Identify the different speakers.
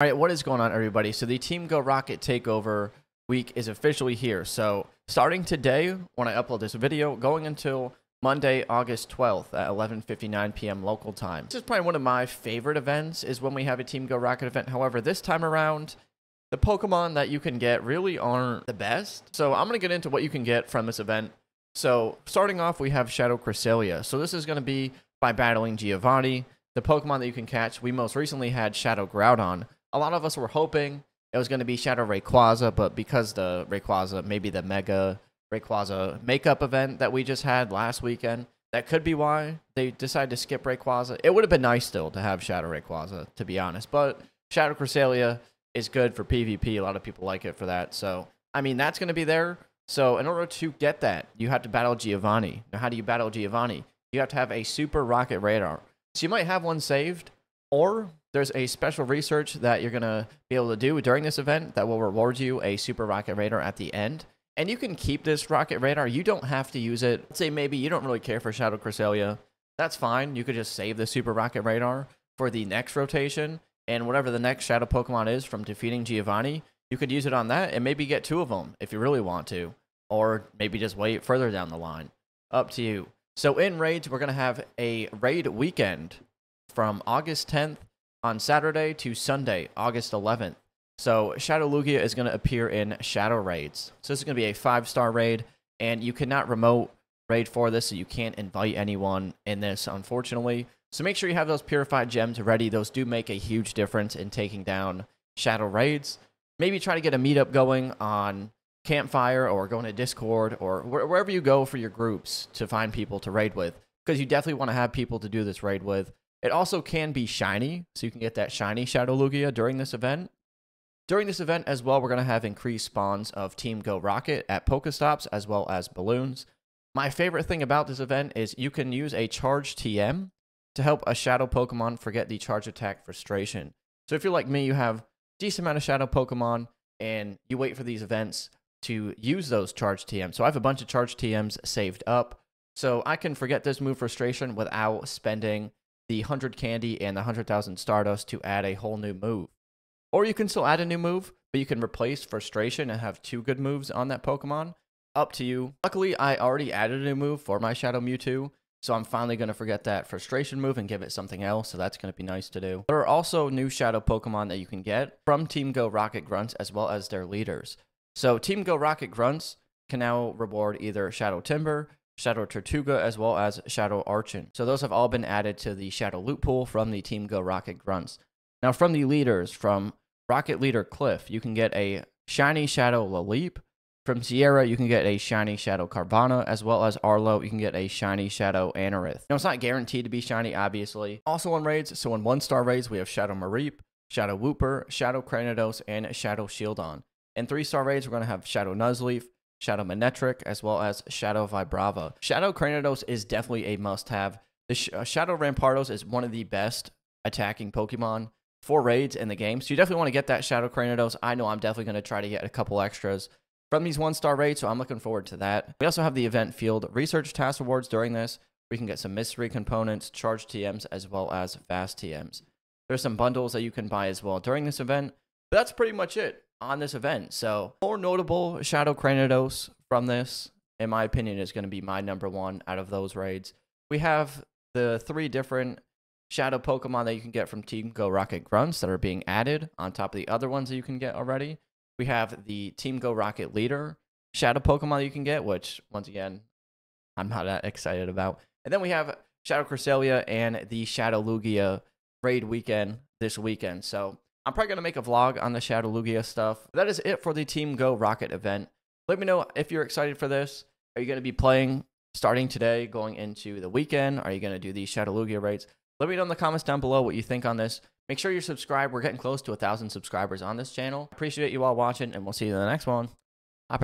Speaker 1: All right, what is going on, everybody? So the Team Go Rocket Takeover week is officially here. So starting today, when I upload this video, going until Monday, August 12th at 11:59 p.m. local time. This is probably one of my favorite events. Is when we have a Team Go Rocket event. However, this time around, the Pokemon that you can get really aren't the best. So I'm gonna get into what you can get from this event. So starting off, we have Shadow Cresselia. So this is gonna be by battling Giovanni. The Pokemon that you can catch. We most recently had Shadow Groudon a lot of us were hoping it was going to be Shadow Rayquaza, but because the Rayquaza, maybe the Mega Rayquaza makeup event that we just had last weekend, that could be why they decided to skip Rayquaza. It would have been nice still to have Shadow Rayquaza, to be honest, but Shadow Cresselia is good for PvP. A lot of people like it for that. So, I mean, that's going to be there. So, in order to get that, you have to battle Giovanni. Now, how do you battle Giovanni? You have to have a Super Rocket Radar. So, you might have one saved, or there's a special research that you're going to be able to do during this event that will reward you a super rocket radar at the end. And you can keep this rocket radar. You don't have to use it. Let's say maybe you don't really care for Shadow Cresselia. That's fine. You could just save the super rocket radar for the next rotation. And whatever the next Shadow Pokemon is from defeating Giovanni, you could use it on that and maybe get two of them if you really want to. Or maybe just wait further down the line. Up to you. So in raids, we're going to have a raid weekend from August 10th on Saturday to Sunday, August 11th. So Shadow Lugia is going to appear in Shadow Raids. So this is going to be a five-star raid, and you cannot remote raid for this, so you can't invite anyone in this, unfortunately. So make sure you have those purified gems ready. Those do make a huge difference in taking down Shadow Raids. Maybe try to get a meetup going on Campfire or going to Discord or wherever you go for your groups to find people to raid with, because you definitely want to have people to do this raid with. It also can be shiny, so you can get that shiny Shadow Lugia during this event. During this event as well, we're going to have increased spawns of Team Go Rocket at Pokestops as well as balloons. My favorite thing about this event is you can use a Charge TM to help a Shadow Pokemon forget the Charge Attack Frustration. So if you're like me, you have decent amount of Shadow Pokemon and you wait for these events to use those Charge TMs. So I have a bunch of Charge TMs saved up. So I can forget this move Frustration without spending the 100 candy and the 100,000 Stardust to add a whole new move. Or you can still add a new move, but you can replace Frustration and have two good moves on that Pokemon. Up to you. Luckily, I already added a new move for my Shadow Mewtwo, so I'm finally going to forget that Frustration move and give it something else, so that's going to be nice to do. There are also new Shadow Pokemon that you can get from Team Go Rocket Grunts as well as their leaders. So Team Go Rocket Grunts can now reward either Shadow Timburr, Shadow Tirtouga, as well as Shadow Archen. So those have all been added to the Shadow Loot Pool from the Team Go Rocket Grunts. Now from the leaders, from Rocket Leader Cliff, you can get a Shiny Shadow Lileep. From Sierra, you can get a Shiny Shadow Carvanha, as well as Arlo, you can get a Shiny Shadow Anorith. Now, it's not guaranteed to be shiny, obviously. Also on raids, so in one-star raids, we have Shadow Mareep, Shadow Wooper, Shadow Cranidos, and Shadow Shieldon. In three-star raids, we're going to have Shadow Nuzleaf, Shadow Manectric, as well as Shadow Vibrava. Shadow Cranidos is definitely a must-have. The Sh uh, Shadow Rampardos is one of the best attacking Pokemon for raids in the game, so you definitely want to get that Shadow Cranidos. I know I'm definitely going to try to get a couple extras from these one-star raids, so I'm looking forward to that. We also have the Event Field Research Task Rewards during this. We can get some Mystery Components, Charge TMs, as well as Fast TMs. There's some bundles that you can buy as well during this event. That's pretty much it on this event. So, more notable Shadow Cranidos from this, in my opinion, is going to be my number one out of those raids. We have the three different Shadow Pokemon that you can get from Team Go Rocket Grunts that are being added on top of the other ones that you can get already. We have the Team Go Rocket Leader Shadow Pokemon that you can get, which, once again, I'm not that excited about. And then we have Shadow Cresselia and the Shadow Lugia raid weekend this weekend. So I'm probably going to make a vlog on the Shadow Lugia stuff. That is it for the Team Go Rocket event. Let me know if you're excited for this. Are you going to be playing starting today, going into the weekend? Are you going to do these Shadow Lugia raids? Let me know in the comments down below what you think on this. Make sure you're subscribed. We're getting close to a thousand subscribers on this channel. Appreciate you all watching, and we'll see you in the next one. Bye,